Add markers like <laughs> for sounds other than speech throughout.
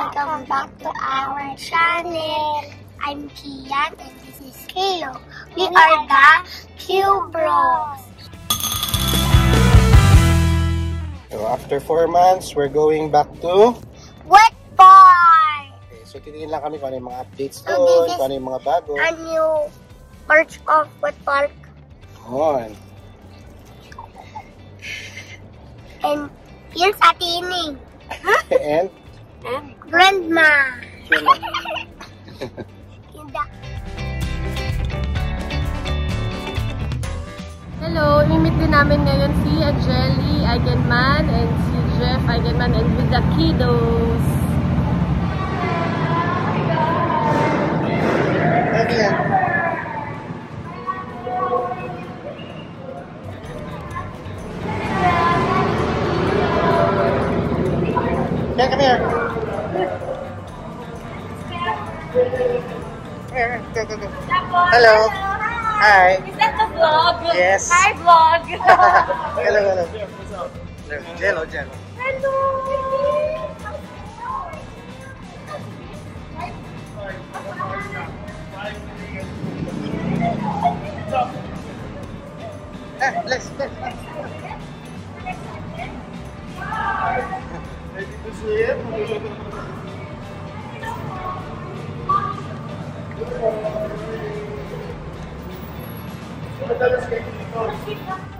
Welcome back to our channel. I'm Kian and this is Keo. We are the Q Bros. So after 4 months, we're going back to... Wet Bar! Okay, so titingin lang kami kung ano yung mga updates So doon, is kung ano yung mga bago. A new parts of Wet Park Yun. and here's Ate Ining. And, Grandma. yun. Yun da. Hello, imit din namin ngayon si Angeli Eigenmann and si Geoff Eigenmann and with the kiddos. Ano? Yeah, come here. Here. Go, go, go. Hello. Hi. Is that the vlog? Yes. Hi vlog! <laughs> hello, hello. Jello, jello. Hello! Gracias.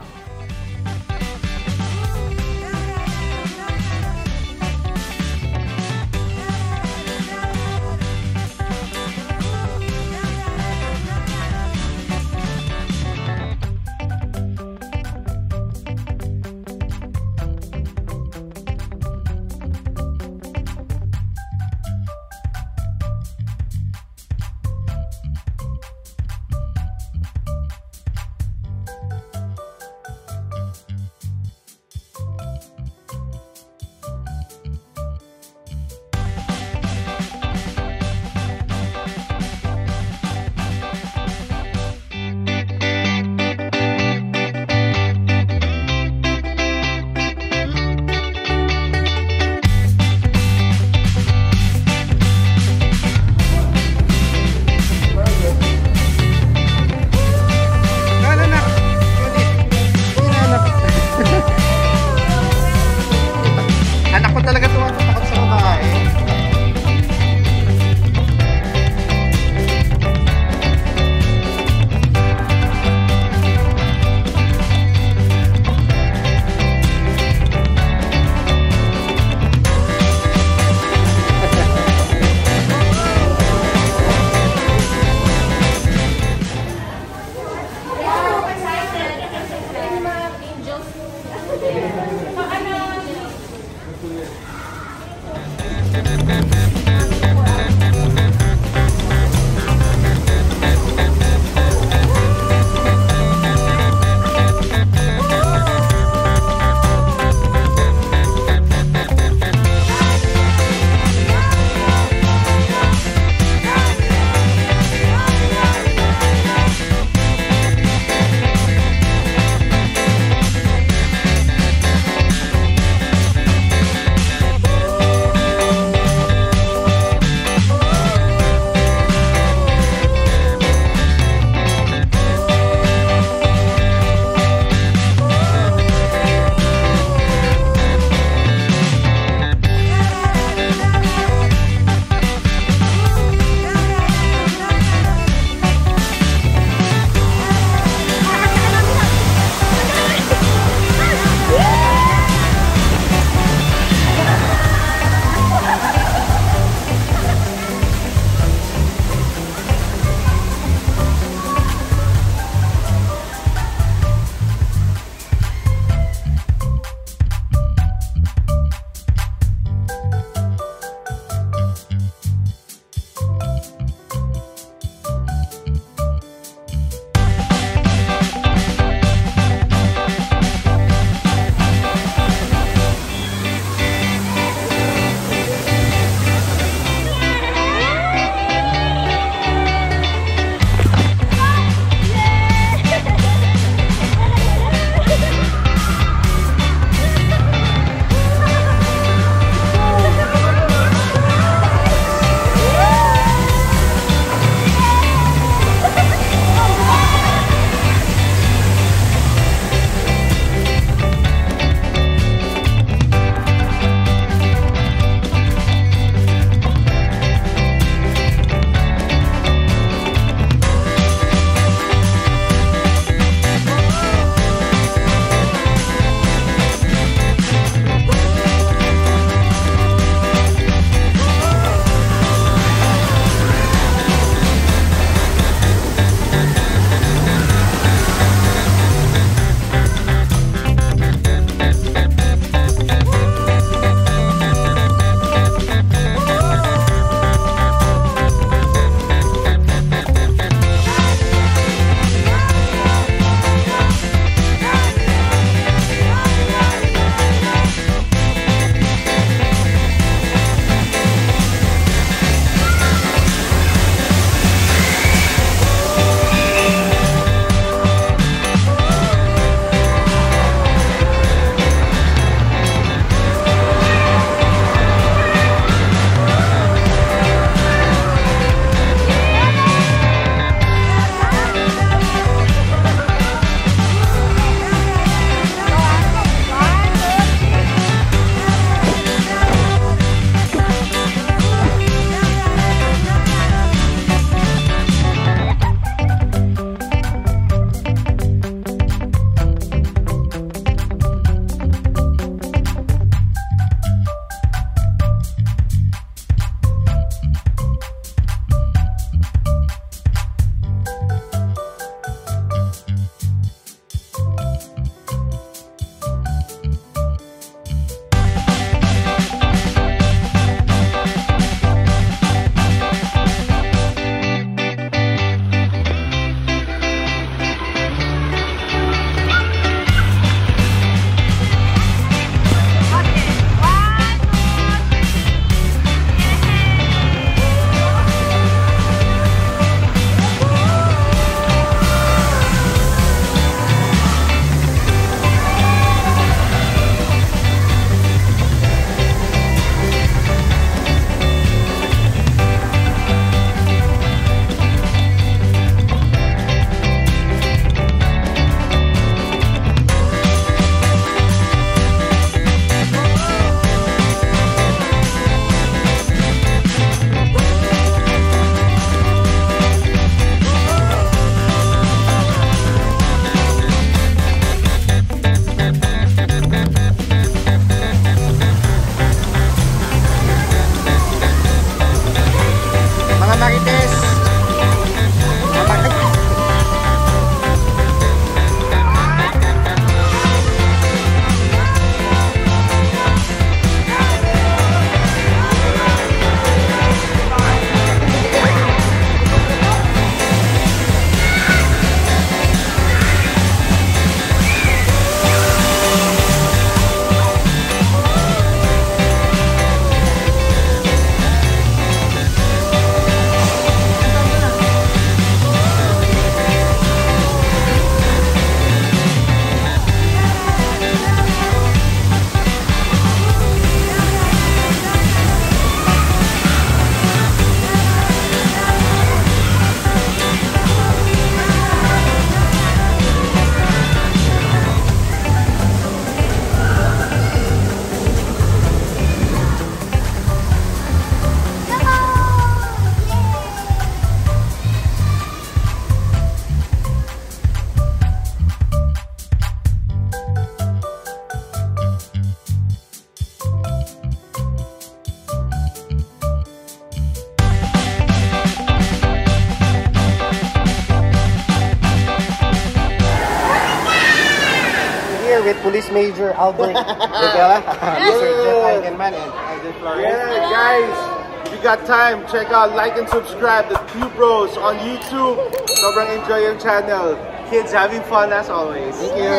Police Major Albert Devela, <laughs> Sir Geoff Eigenmann, and Alden Flores. Yeah, guys, if you got time, check out, like and subscribe the Q Bros on YouTube. Sobrang enjoy yung channel. Kids having fun as always. Thank you.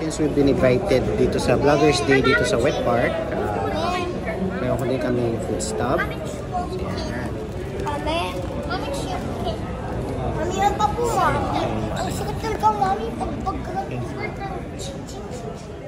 Since we've been invited dito sa Vloggers Day dito sa Wet Park, uh, meron ko din kami food stop. Mami, Они это бумага. Секретарь Галами, там, там, там, там, там, там, там, там,